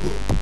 Cool.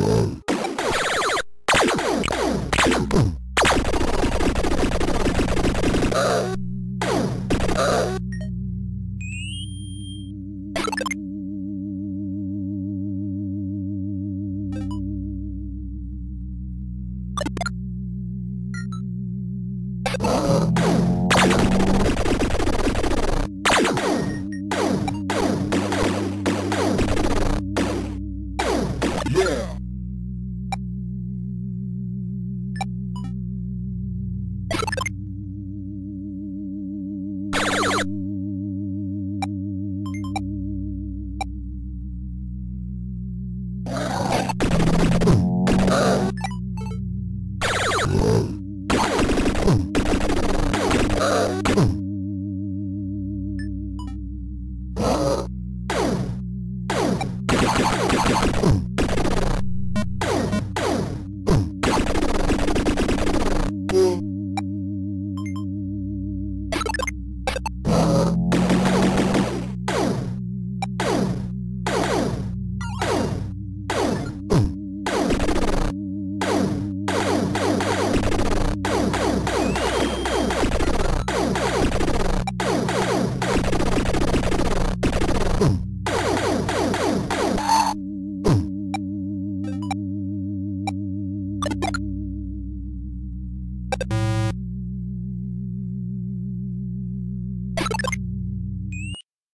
Bye.